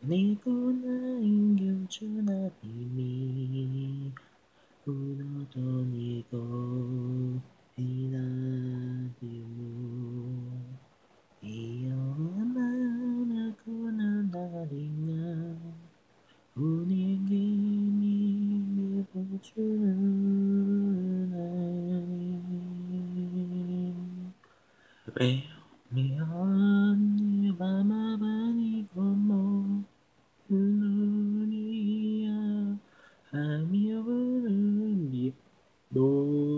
내고나인 경주나 이미 울어도니고 이나디무 이어나나구나 나리나 우리게 눈이야 하며 부른 이 노.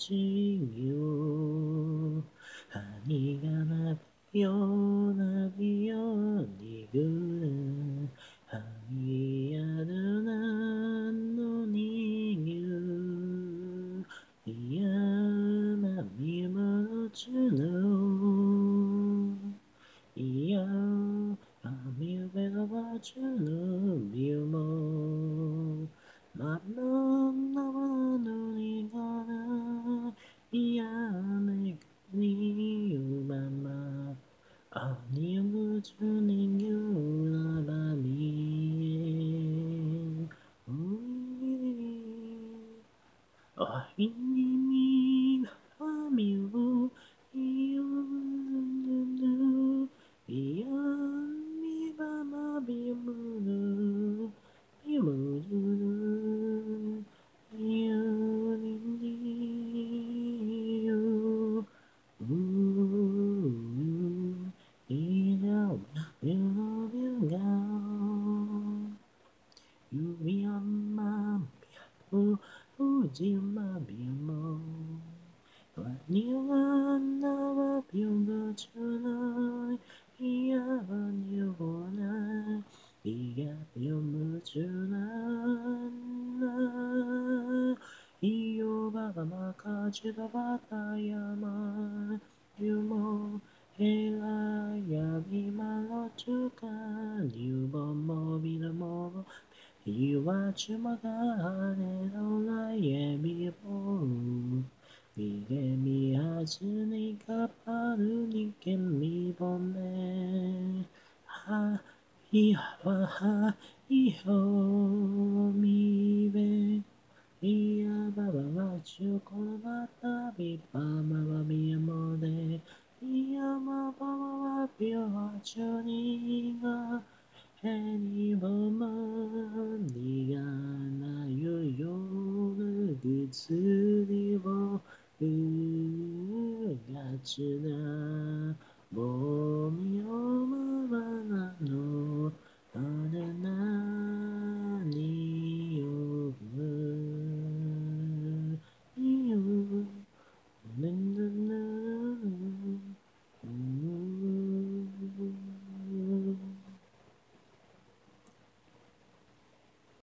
ちよ針が鳴くような美容にぐらはみあるなのにぎゅ嫌な身もちのいや雨上がばちの美容もま mhm zima bimo. Vanilla nava bimbo chunai Ia vanilla Ia bimbo chunai Iyo baba makachi baba tayama Yumo Hei lai 岩ちまだ姉のな悩みをみげみはずにかぱるにけみぼめはいははいほみべ。いやばばはちゅうこのばたびばまばみやもで。いやばばはびょうちゅにつにも言いがちな棒みをままなの。あれ何を言う何を